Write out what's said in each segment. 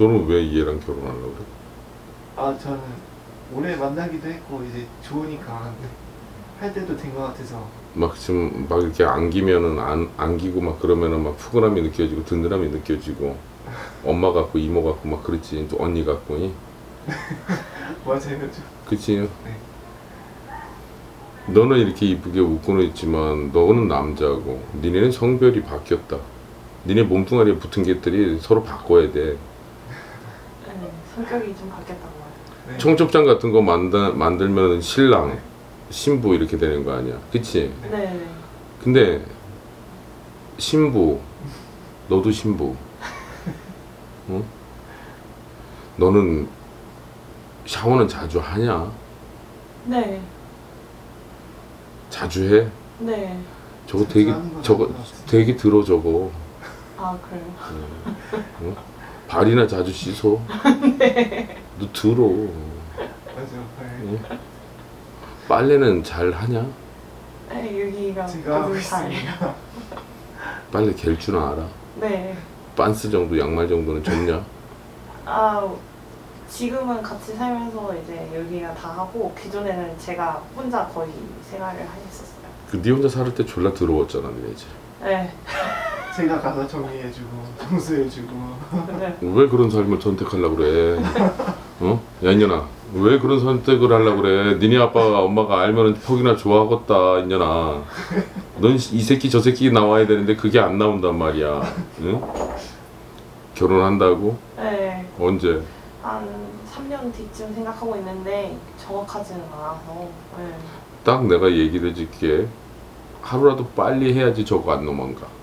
너는 왜 얘랑 결혼하려고 그래? 아 저는 오래 만나기도 했고 이제 좋으니까 할 때도 된 것 같아서. 막 지금 막 이렇게 안기면은 안, 안기고 막 그러면은 막 푸근함이 느껴지고 든든함이 느껴지고 엄마 같고 이모 같고 막 그렇지. 또 언니 같고 이? 맞아요 좀 그치? 네. 너는 이렇게 이쁘게 웃고는 있지만 너는 남자고. 니네는 성별이 바뀌었다. 니네 몸뚱아리에 붙은 것들이 서로 바꿔야 돼. 네, 성격이 좀 바뀌었다고 해요. 네. 청첩장 같은 거 만들, 만들면 신랑 신부 이렇게 되는 거 아니야 그치 네. 네. 근데 신부 너도 신부 응? 너는 샤워는 자주 하냐 네. 자주 해 네. 저거 되게 저거 것 같아요. 되게 들어 저거 아 그래요. 응? 발이나 자주 씻어 너 들어 맞아요 네. 응? 빨래는 잘 하냐 네 여기가 제가 하고. 있습니다 빨래 갤 줄 알아 네. 빤스 정도 양말 정도는 줬냐 아 지금은 같이 살면서 이제 여기가 다 하고 기존에는 제가 혼자 거의 생활을 했었어요. 그네 혼자 살을 때 졸라 더러웠잖아 네 이제 네. 가서 정리해주고 청소해주고 네. 왜 그런 삶을 선택하려고 그래? 어? 야 이년아 왜 그런 선택을 하려고 그래? 니네 아빠가 엄마가 알면은 퍽이나 좋아하겠다 이년아 넌 이 새끼 저 새끼 나와야 되는데 그게 안 나온단 말이야 응? 결혼한다고? 네. 언제? 한 3년 뒤쯤 생각하고 있는데 정확하지는 않아서. 네. 딱 내가 얘기를 해줄게 하루라도 빨리 해야지 저거 안 넘어가 음,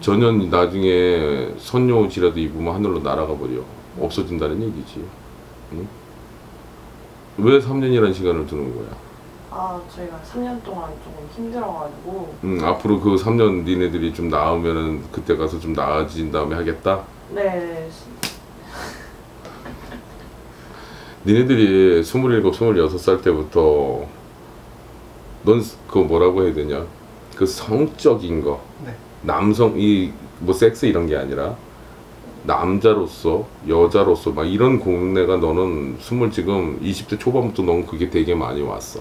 전혀 나중에 선녀 옷이라도 입으면 하늘로 날아가 버려 없어진다는 얘기지 응? 왜 3년이라는 시간을 두는 거야? 아 저희가 3년 동안 조금 힘들어가지고 음, 앞으로 그 3년 니네들이 좀 나으면은 그때 가서 좀 나아진 다음에 하겠다? 네 니네들이 27, 26살 때부터 넌 그거 뭐라고 해야 되냐? 그 성적인 거 네. 남성 이 뭐 섹스 이런 게 아니라 남자로서 여자로서 막 이런 고뇌가 너는 스물 지금 20대 초반부터 너는 그게 되게 많이 왔어.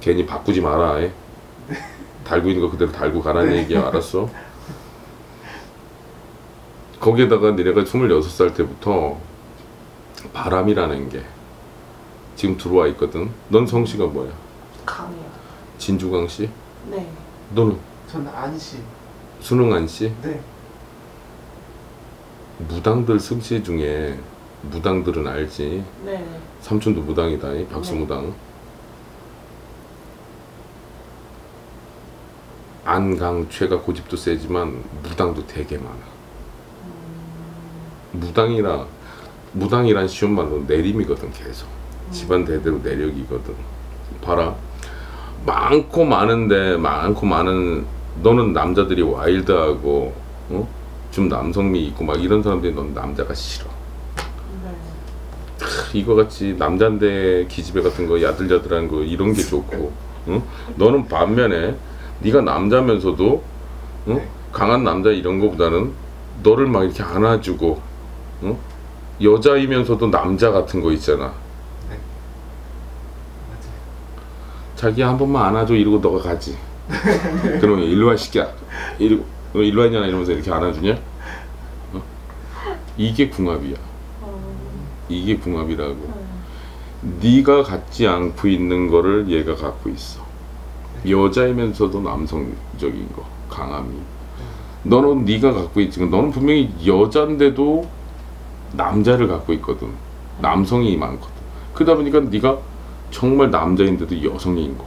괜히 바꾸지 마라. 에. 달고 있는 거 그대로 달고 가라는 얘기야. 알았어? 거기에다가 니네가 26살 때부터 바람이라는 게 지금 들어와 있거든. 넌 성씨가 뭐야? 강해요. 진주강 씨? 네. 너는 저는 안시 순응한 씨? 네. 무당들 승씨 중에 무당들은 알지? 네. 삼촌도 무당이다 이 박수무당. 안강최가 고집도 세지만 무당도 되게 많아. 무당이라 무당이란 쉬운 말로 내림이거든 계속. 집안 대대로 내력이거든. 봐라. 많고 많은데 많고 많은 너는 남자들이 와일드하고 어? 좀 남성미 있고 막 이런 사람들이 넌 남자가 싫어 네. 크, 이거 같이 남잔데 기집애 같은 거 야들야들한 거 이런 게 좋고 응? 너는 반면에 네가 남자면서도 응? 네. 강한 남자 이런 거보다는 너를 막 이렇게 안아주고 응? 여자이면서도 남자 같은 거 있잖아 맞아요 자기야 한 번만 안아줘 이러고 너가 가지 그러면 일로 와 이러고 너 일로 왔냐 이러면서 이렇게 안아주냐 어? 이게 궁합이야 어, 이게 궁합이라고 네. 네가 갖지 않고 있는 거를 얘가 갖고 있어. 여자이면서도 남성적인 거, 강함이. 너는 네가 갖고 있지만 너는 분명히 여잔데도 남자를 갖고 있거든. 남성이 많거든. 그러다 보니까 네가 정말 남자인데도 여성인 거.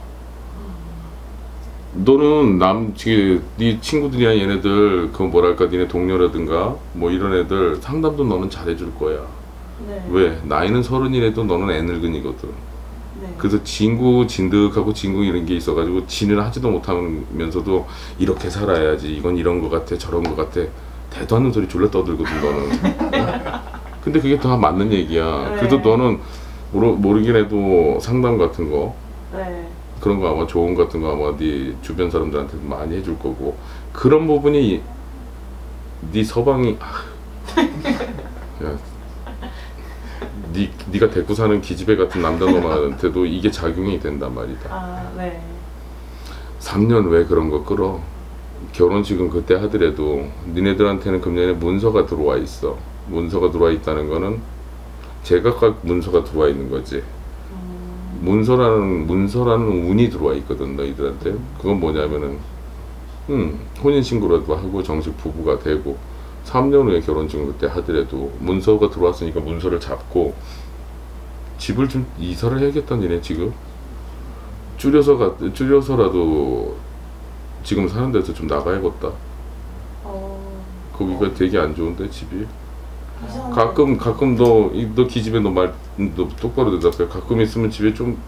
너는 남, 지금 네 친구들이나 얘네들 그 뭐랄까 니네 동료라든가 뭐 이런 애들 상담도 너는 잘해줄 거야. 네. 왜? 나이는 서른이라도 너는 애 늙은이거든. 네. 그래서 진구 진득하고 진구 이런 게 있어가지고 진을 하지도 못하면서도 이렇게 살아야지. 이건 이런 거 같아, 저런 거 같아. 대도 않는 소리 졸라 떠들거든 너는. 어? 근데 그게 다 맞는 얘기야. 네. 그래도 너는 모르, 모르긴 해도 상담 같은 거 네. 그런 거 아마 조언 같은 거 아마 네 주변 사람들한테 많이 해줄 거고 그런 부분이 네 서방이 아, 야, 니 니가 데리고 사는 기집애 같은 남자놈한테도 이게 작용이 된단 말이다. 아, 네. 3년 왜 그런 거 끌어? 결혼식은 그때 하더라도 니네들한테는 금년에 문서가 들어와 있어. 문서가 들어와 있다는 거는 제각각 문서가 들어와 있는 거지. 음, 문서라는 문서라는 운이 들어와 있거든 너희들한테. 그건 뭐냐면은 음, 혼인 신고라도 하고 정식 부부가 되고 3년 후에 결혼식은 그때 하더라도 문서가 들어왔으니까 문서를 잡고 집을 좀 이사를 해야겠다 니네 지금 줄여서 가 줄여서라도 지금 사는 데서 좀 나가야겠다. 어, 거기가 되게 안 좋은데 집이. 가끔 가끔 너너 기집애 너말너 똑바로 대답해. 가끔 있으면 집에 좀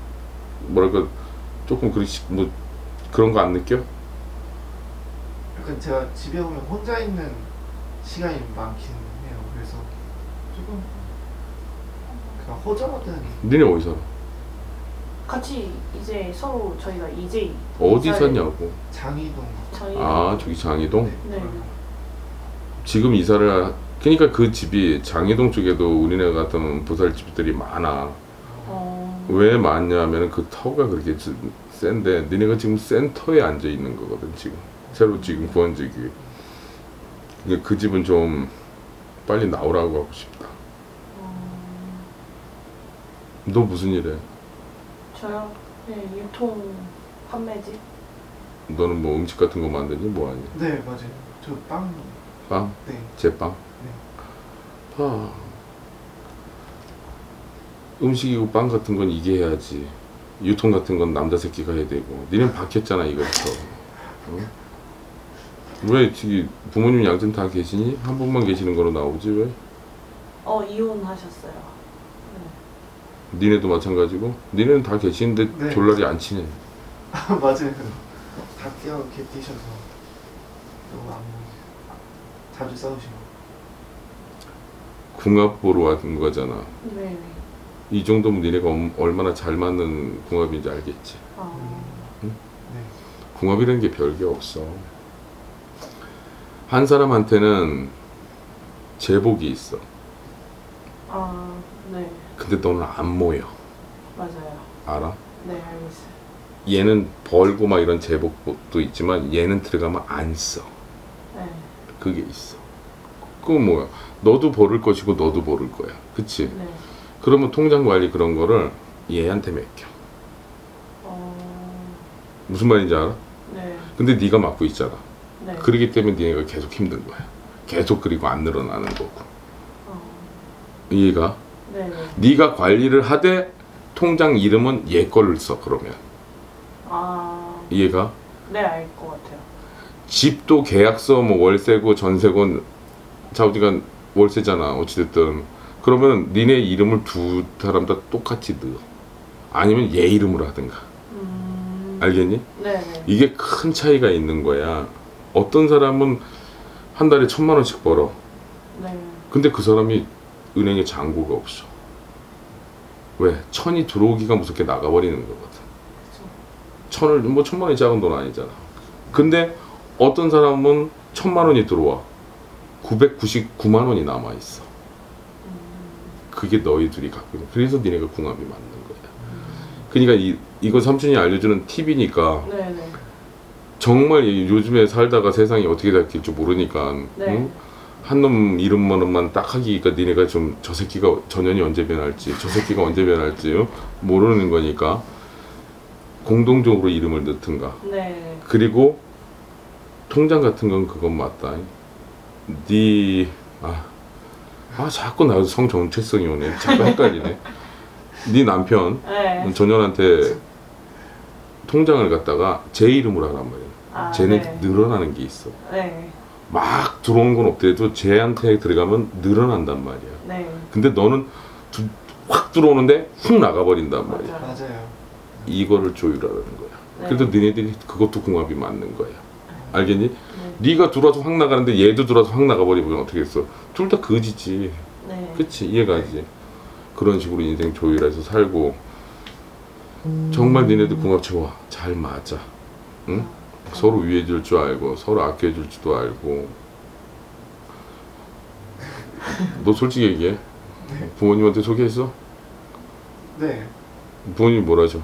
뭐랄까 조금 그리 뭐 그런 거 안 느껴? 약간 제가 집에 오면 혼자 있는 시간이 많긴 해요. 그래서 조금 그냥 허전하다는 니네 어디 살아? 같이 이제 서로 저희가 이제 어디 이사를- 사냐고? 장이동. 저희 아 저기 장이동. 네. 지금 이사를 하- 그러니까 그 집이 장이동 쪽에도 우리네 같은 보살 집들이 많아. 어, 왜 많냐면은 그 터가 그렇게 지- 센데 니네가 지금 센터에 앉아 있는 거거든 지금 새로 지금 구원지기 근데 그 집은 좀 빨리 나오라고 하고 싶다 어, 너 무슨 일해? 저요? 네, 유통 판매직. 너는 뭐 음식 같은 거 만드니 뭐 하니? 네 맞아요. 저 빵. 빵? 네. 제빵? 봐 음식이고 빵 같은 건 이게 해야지 유통 같은 건 남자 새끼가 해야 되고 니는 박혔잖아 이거부터 어? 왜 저기 부모님 양쪽 다 계시니? 한 분만 계시는 거로 나오지 왜? 어, 이혼하셨어요. 네. 니네도 마찬가지고 니네는 다 계시는데 네. 졸라리 안 치네 맞아요. 다 뛰어 개 뛰셔서 너무 안. 자주 싸우시고. 궁합 보러 왔는 거잖아 네. 네. 이 정도면 니네가 엄- 얼마나 잘 맞는 궁합인지 알겠지 아, 네. 궁합이라는 게 별게 없어 한 사람한테는 제복이 있어 아, 네. 근데 너는 안 모여 맞아요. 알아? 네, 알겠어요. 얘는 벌고 막 이런 제복도 있지만 얘는 들어가면 안 써. 네. 그게 있어. 그건 뭐야? 너도 벌을 것이고 너도 벌을 거야. 그치? 네. 그러면 통장 관리 그런 거를 얘한테 맡겨. 어, 무슨 말인지 알아? 네. 근데 네가 맡고 있잖아. 네. 그러기 때문에 니네가 계속 힘든 거야. 계속 그리고 안 늘어나는 거고. 어, 이해가? 네. 네. 네가 관리를 하되 통장 이름은 얘 거를 써 그러면. 아, 이해가? 네, 알 것 같아요. 집도 계약서 뭐 월세고 전세고 자 어디가 월세잖아 어찌됐든 그러면 니네 이름을 두 사람 다 똑같이 넣어 아니면 얘 이름으로 하든가 음, 알겠니? 네, 네. 이게 큰 차이가 있는 거야 어떤 사람은 한 달에 천만 원씩 벌어 네. 근데 그 사람이 은행에 잔고가 없어 왜? 천이 들어오기가 무섭게 나가버리는 거거든 그쵸. 천을 뭐 천만 원이 작은 돈 아니잖아. 근데 어떤 사람은 천만 원이 들어와 999만 원이 남아 있어. 음, 그게 너희 둘이 갖고 있는. 그래서 니네가 궁합이 맞는 거야. 그러니까 이 이거 삼촌이 알려주는 팁이니까 네, 네. 정말 이- 요즘에 살다가 세상이 어떻게 바뀔지 모르니까 네. 한놈 이름만만 딱 하기가 니네가 좀 저 새끼가 전현이 언제 변할지 저 새끼가 언제 변할지 어? 모르는 거니까 공동적으로 이름을 넣든가 네. 그리고 통장 같은 건 그건 맞다. 네, 아, 아 자꾸 나도 성 정체성이 오네. 자꾸 헷갈리네. 네 남편 네. 전현한테 통장을 갖다가 제 이름으로 하란 말이야. 아, 쟤는 네. 늘어나는 게 있어. 네. 막 들어오는 건 없더라도 쟤한테 들어가면 늘어난단 말이야. 네. 근데 너는 두- 확 들어오는데 훅 나가버린단 말이야. 맞아요. 이거를 조율하라는 거야. 네. 그래도 니네들이 그것도 궁합이 맞는 거야. 알겠니? 네. 네가 들어와서 확 나가는데 얘도 들어와서 확 나가버리면 어떻게 했어? 둘 다 거지지. 네. 그치? 이해가지? 그런 식으로 인생 조율해서 살고 정말 니네들 궁합 좋아. 잘 맞아. 응? 서로 위해 줄 줄 알고 서로 아껴 줄 줄도 알고 너 솔직히 얘기해. 부모님한테 소개했어? 네. 부모님 뭐라죠?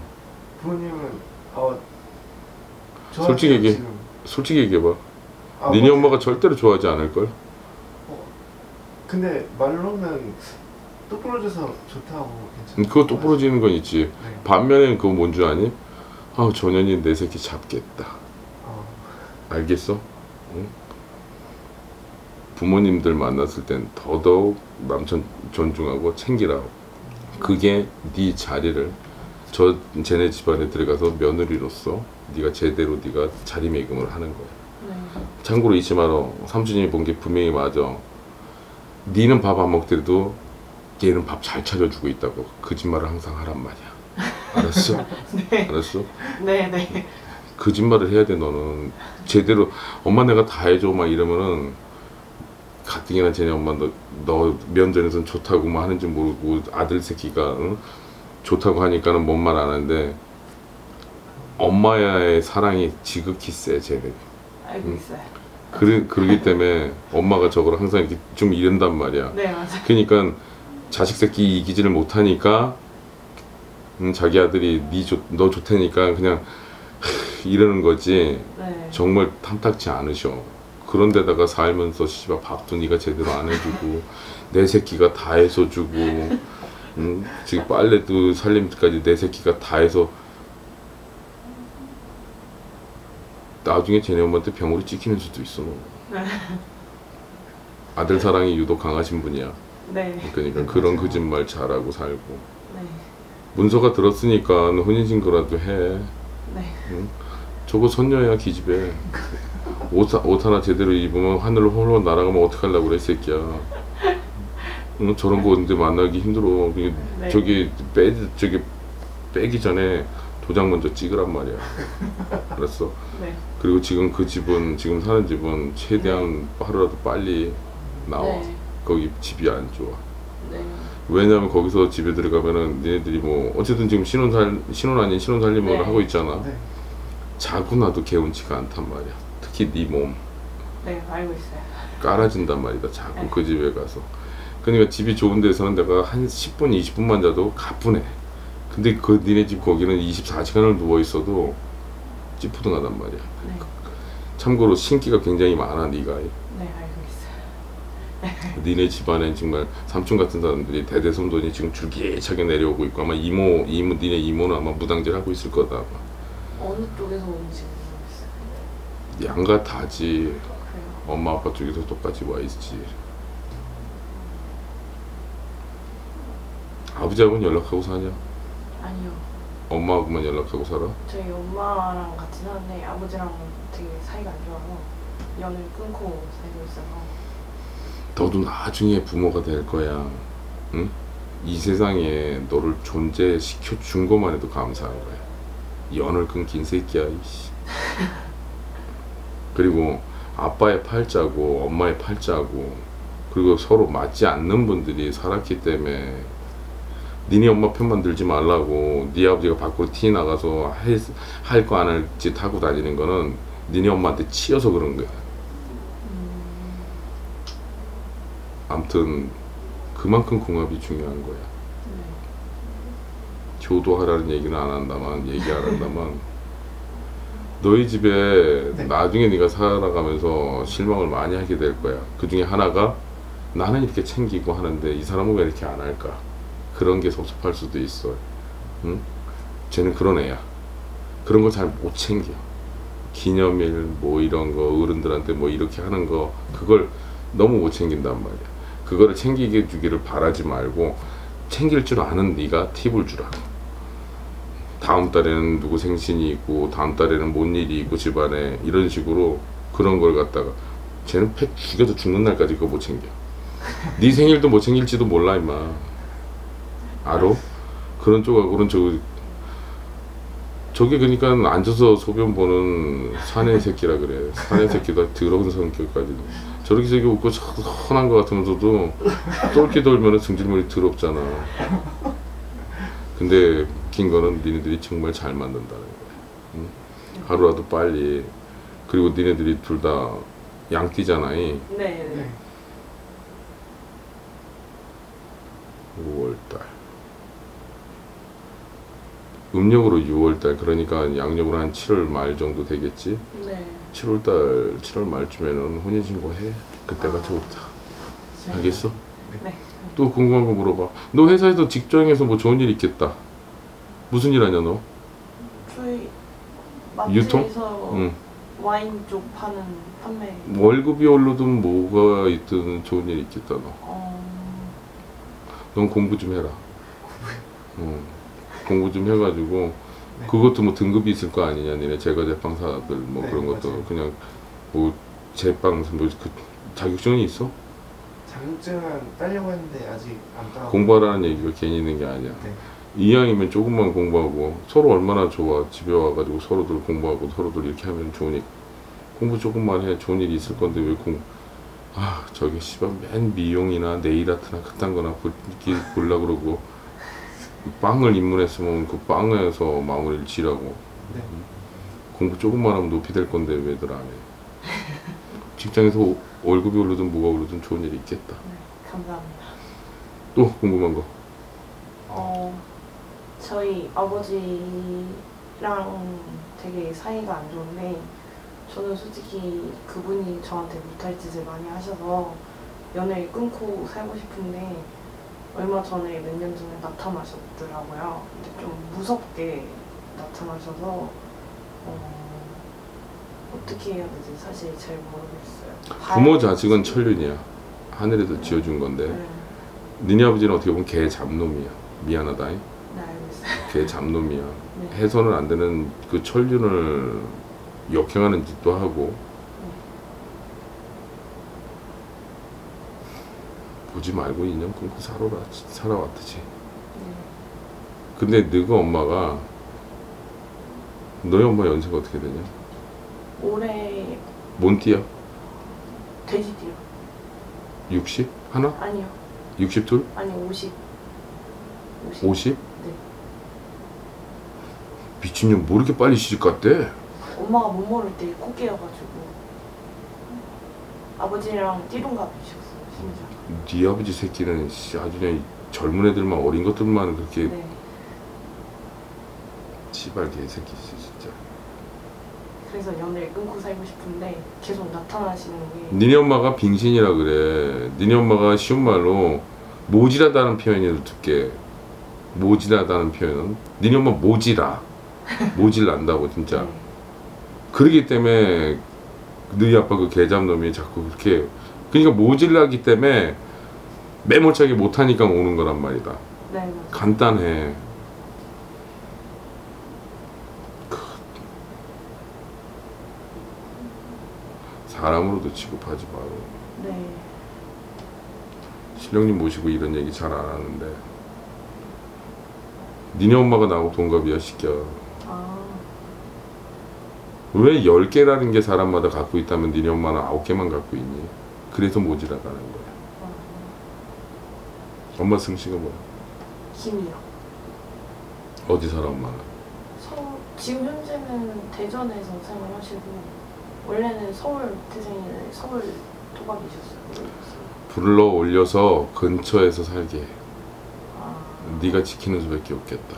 부모님은 어 솔직히 얘기해. 지금. 솔직히 얘기해봐. 아, 니네 뭐, 엄마가 절대로 좋아하지 않을걸? 근데 말로는 똑부러져서 좋다고 괜찮아. 음, 그거 똑부러지는 건 있지. 네. 반면에 그거 뭔줄 아니? 아, 전현이 내 새끼 잡겠다. 어, 알겠어? 응? 부모님들 만났을 땐 더더욱 남편 존중하고 챙기라고. 그게 네 자리를 저 쟤네 집안에 들어가서 며느리로서 네가 제대로 네가 자리매김을 하는 거야. 네. 참고로 잊지 마라. 삼촌이 본 게 분명히 맞아. 니는 밥 안 먹더라도 얘는 밥잘 차려주고 있다고. 거짓말을 항상 하란 말이야. 알았어? 네. 알았어? 네, 네. 거짓말을 해야 돼 너는 제대로 엄마 내가 다 해줘 막 이러면은 가뜩이나 쟤네 엄마 너, 너 면전에선 좋다고 뭐 하는지 모르고 아들 새끼가 응? 좋다고 하니까는 뭔 말 안 하는데 엄마의 사랑이 지극히 세 쟤네 알고 음. 있어요. 그러, 그러기 때문에 엄마가 저걸 항상 이렇게 좀 이른단 말이야 네, 맞아요. 그러니까 자식 새끼 이기지를 못하니까 음, 자기 아들이 니 좋, 너 좋다니까 그냥 이러는 거지 네. 정말 탐탁지 않으셔. 그런데다가 살면서 씨발 밥도 네가 제대로 안 해주고 내 새끼가 다 해서 주고 음, 지금 빨래도 살림까지 내 새끼가 다 해서 나중에 쟤네 엄마한테 병으로 찍히는 수도 있어. 너. 아들 사랑이 유독 강하신 분이야. 네. 그러니까 그런 거짓말 잘하고 살고 네. 문서가 들었으니까 혼인신고라도 해. 네. 저거 선녀야 기집애 옷, 옷 하나 제대로 입으면 하늘로 홀로 날아가면 어떡하려고 그래 이 새끼야 응, 저런 거 근데 만나기 힘들어 네. 저기 빼 저기 빼기 전에 도장 먼저 찍으란 말이야 알았어 네. 그리고 지금 그 집은 지금 사는 집은 최대한 하루라도 빨리 나와 네. 거기 집이 안 좋아 네. 왜냐면 거기서 집에 들어가면은 얘네들이 뭐 어쨌든 지금 신혼 살 신혼 아닌 신혼 살림을 네. 하고 있잖아 네. 자고 나도 개운치가 않단 말이야. 특히 네 몸 네, 알고 있어요. 깔아진단 말이다. 자고 네. 그 집에 가서. 그러니까 집이 좋은 데서는 내가 한 10분, 20분만 자도 가뿐해. 근데 그 니네 집 거기는 24시간을 누워 있어도 찌푸둥하단 말이야. 네. 참고로 신기가 굉장히 많아 네가. 네, 알고 있어요. 니네 집안에 정말 삼촌 같은 사람들이 대대손손이 지금 줄기차게 내려오고 있고 아마 이모, 이모, 니네 이모는 아마 무당질 하고 있을 거다. 아마. 어느 쪽에서 오는지 모르겠어요. 양가 다지. 그래요. 엄마 아빠 쪽에서 똑같이 와 있지. 아버지하고는 연락하고 사냐? 엄마하고만 연락하고 살아? 저희 엄마랑 같이 사는데 아버지랑 되게 사이가 안 좋아서 연을 끊고 살고 있어서 너도 나중에 부모가 될 거야. 응? 이 세상에 너를 존재시켜 준 것만 해도 감사한 거야. 연을 끊긴 새끼야. 그리고 아빠의 팔자고 엄마의 팔자고 그리고 서로 맞지 않는 분들이 살았기 때문에 니네 엄마 편만 들지 말라고 네 아버지가 밖으로 티 나가서 할 거 안할짓 하고 다니는 거는 니네 엄마한테 치여서 그런 거야. 음, 아무튼 그만큼 궁합이 중요한 거야. 네. 효도하라는 얘기는 안 한다만 얘기 안 한다만 너희 집에 네. 나중에 네가 살아가면서 실망을 많이 하게 될 거야. 그 중에 하나가 나는 이렇게 챙기고 하는데 이 사람은 왜 이렇게 안 할까? 그런 게 섭섭할 수도 있어. 응? 쟤는 그런 애야. 그런 거잘못 챙겨. 기념일 뭐 이런 거 어른들한테 뭐 이렇게 하는 거 그걸 너무 못 챙긴단 말이야. 그거를 챙기게 주기를 바라지 말고 챙길 줄 아는 네가 팁을 주라. 다음 달에는 누구 생신이 있고 다음 달에는 뭔 일이 있고 집안에 이런 식으로 그런 걸 갖다가 쟤는 패 죽여서 죽는 날까지 그거 못 챙겨. 네 생일도 못 챙길지도 몰라 임마. 알어? 그런 쪽하고는 저 저게 그러니까 앉아서 소변 보는 사내 새끼라 그래. 사내 새끼다 더러운 성격까지. 저렇게 저기 웃고 선한 것 같으면서도 똘끼 돌면은 승질머리 더럽잖아. 근데 웃긴 거는 니네들이 정말 잘 만든다는 거야. 응? 하루라도 빨리. 그리고 니네들이 둘 다 양띠잖아. 네. 네. 5월달 음력으로 6월달 그러니까 양력으로 한 7월 말 정도 되겠지 네. 7월달 7월 말쯤에는 혼인신고 해 그때가 아. 좋다 알겠어? 네. 또 궁금한 거 물어봐 너 회사에서 직장에서 뭐 좋은 일 있겠다 무슨 일 하냐 너? 저희 유통? 응. 와인 쪽 파는 판매. 월급이 오르든 뭐가 있든 좋은 일 있겠다 너. 어, 넌 공부 좀 해라. 응. 공부 좀 해가지고 네. 그것도 뭐 등급이 있을 거 아니냐 니네 제과 제빵사들 뭐 네, 그런 것도 맞아요. 그냥 뭐 제빵 뭐그 자격증이 있어? 자격증은 따려고 했는데 아직 안 따고. 공부하라는 얘기가 괜히 있는 게 아니야. 네. 이왕이면 조금만 공부하고 서로 얼마나 좋아 집에 와가지고 서로들 공부하고 서로들 이렇게 하면 좋으니까 공부 조금만 해 좋은 일이 있을 건데 왜 공 아 저게 씨발 맨 미용이나 네일 아트나 그딴 거나 볼라 그러고 빵을 입문했으면 그 빵에서 마무리를 지라고 네. 공부 조금만 하면 높이 될 건데 왜들 안 해 직장에서 월급이 오르든 뭐가 오르든 좋은 일이 있겠다 네, 감사합니다. 또 궁금한 거 어, 저희 아버지랑 되게 사이가 안 좋은데 저는 솔직히 그분이 저한테 못할 짓을 많이 하셔서 연애를 끊고 살고 싶은데 얼마 전에 몇 년 전에 나타나셨더라고요. 근데 좀 무섭게 나타나셔서 어, 어떻게 해야 되지? 사실 잘 모르겠어요. 부모 자식은. 천륜이야 하늘에서 지어준 건데 네, 니네 아버지는 어떻게 보면 개 잡놈이야. 미안하다. 네 알겠어요. 개 잡놈이야. 네. 해서는 안 되는 그 천륜을 역행하는 짓도 하고 보지 말고 인연 끊고 살아라 살아왔듯이. 네. 근데 너가 엄마가 너희 엄마 연세가 어떻게 되냐? 올해 몬띠야? 돼지띠요. 60? 하나? 아니요. 62? 아니 50. 50. 50? 네. 미친년 뭐 이렇게 빨리 시집 갔대? 엄마가 못 모를 때 코끼여가지고 아버지랑 띠동갑이셨어요 심지어. 네 아버지 새끼는 씨, 아주 그냥 젊은 애들만 어린 것들만 그렇게 네. 씨발 개새끼 진짜. 그래서 연애를 끊고 살고 싶은데 계속 나타나시는 게 니네 엄마가 빙신이라 그래. 니네 엄마가 쉬운 말로 모질하다는 표현을 듣게. 모질하다는 표현은 니네 엄마 모질아. 모질 난다고 진짜. 네. 그러기 때문에 너희 아빠 그 개잡놈이 자꾸 그렇게 그러니까 모질나기 때문에 매몰차게 못하니까 오는 거란 말이다. 네. 간단해. 사람으로도 취급하지 마요. 네. 신령님 모시고 이런 얘기 잘 안 하는데 니네 엄마가 나하고 동갑이야 시끼야 아, 왜 10개라는 게 사람마다 갖고 있다면 니네 엄마는 9개만 갖고 있니 그래서 모지라가는 거야 아, 엄마 승씨가 뭐야? 힘이요. 어디 살아 엄마는 서울 지금 현재는 대전에서 생활하시고 원래는 서울 태생인데 서울 토박이셨어요. 불러 올려서 근처에서 살게. 해 아, 네가 지키는 수밖에 없겠다.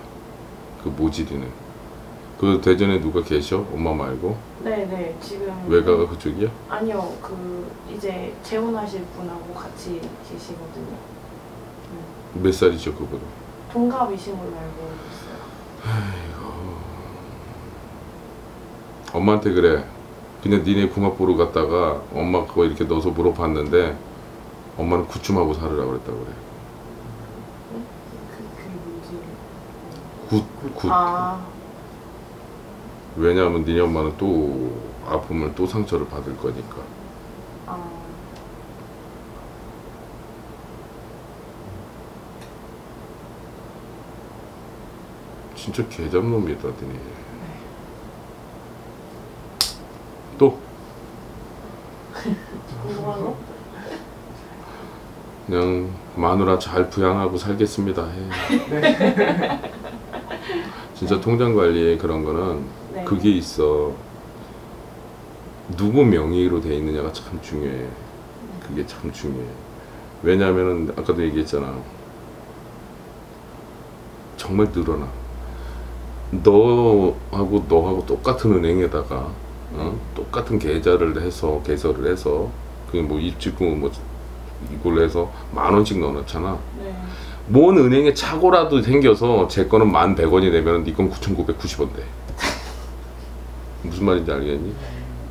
그 모질이는 그 대전에 누가 계셔? 엄마 말고? 네네 지금 외가가 그쪽이야? 아니요 그 이제 재혼하실 분하고 같이 계시거든요. 음, 몇 살이죠 그분은? 동갑이신 걸로 알고 있어요. 엄마한테 그래. 그냥 니네 궁합 보러 갔다가 엄마 그거 이렇게 넣어서 물어봤는데 엄마는 구춤하고 살으라 그랬다고 그래. 그 그게 뭔지. 굿, 굿. 아, 왜냐하면 니네 엄마는 또 아픔을 또 상처를 받을 거니까. 아, 진짜 개잡놈이다 니네. 또 궁금한 거? 그냥 마누라 잘 부양하고 살겠습니다 해. 진짜 통장 관리에 그런 거는 네. 그게 있어. 누구 명의로 돼 있느냐가 참 중요해. 그게 참 중요해. 왜냐하면은 아까도 얘기했잖아. 정말 늘어나. 너하고 너하고 똑같은 은행에다가 어? 똑같은 계좌를 해서 개설을 해서 그 뭐 입주금 뭐 이걸로 해서 만 원씩 넣어놓잖아. 네. 뭔 은행에 착오라도 생겨서 제 거는 만 백 원이 되면 네건 9,990원 돼. 무슨 말인지 알겠니?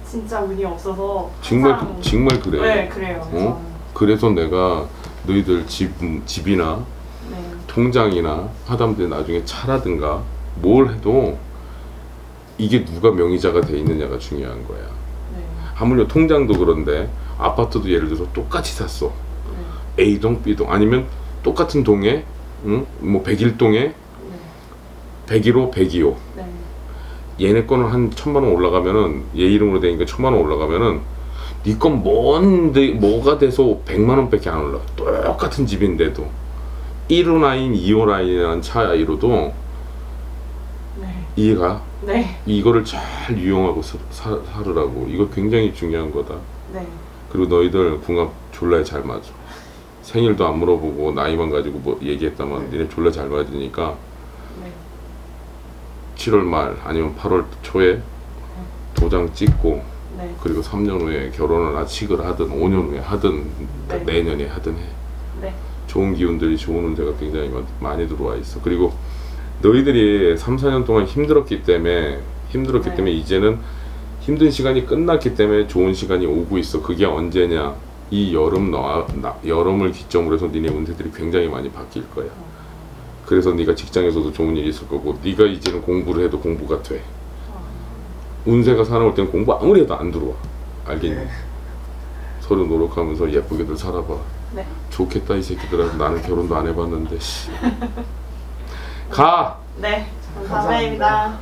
진짜 운이 없어서 정말 항상- 그- 정말 그래. 네 그래요. 어? 그래서 내가 너희들 집 집이나. 네. 통장이나 하다못해 나중에 차라든가 뭘 해도 이게 누가 명의자가 돼 있느냐가 중요한 거야. 네. 하물며 통장도 그런데 아파트도 예를 들어서 똑같이 샀어. 네. A동, B동 아니면 똑같은 동에 응? 뭐 101동에 네. 101호, 102호. 네. 얘네 거는 한 천만 원 올라가면은 얘 이름으로 되니까 천만 원 올라가면은 니건 뭔데 뭐가 돼서 백만 원밖에 안 올라. 똑같은 집인데도 1호 라인, 2호 라인이라는 차이로도 네. 이해가 네. 이거를 잘 이용하고 사, 사, 살으라고 이거 굉장히 중요한 거다. 네. 그리고 너희들 궁합 졸라 잘 맞아. 생일도 안 물어보고 나이만 가지고 뭐 얘기했다만 네. 니네 졸라 잘 맞으니까 네. 7월 말 아니면 8월 초에 도장 찍고 네. 그리고 3년 후에 결혼을 아직을 하든 5년 후에 하든 네. 내년에 하든 해. 네. 좋은 기운들이 좋은 운세가 굉장히 많- 많이 들어와 있어. 그리고 너희들이 3, 4년 동안 힘들었기 때문에 힘들었기 네. 때문에 이제는 힘든 시간이 끝났기 때문에 좋은 시간이 오고 있어. 그게 언제냐? 이 여름 너 나, 여름을 기점으로 해서 니네 운세들이 굉장히 많이 바뀔 거야. 그래서 네가 직장에서도 좋은 일이 있을 거고 네가 이제는 공부를 해도 공부가 돼. 운세가 사나울 땐 공부 아무리 해도 안 들어와. 알겠니? 네. 서로 노력하면서 예쁘게들 살아봐. 네. 좋겠다 이 새끼들아. 나는 결혼도 안 해봤는데. 씨. 가. 네. 감사합니다. 감사합니다.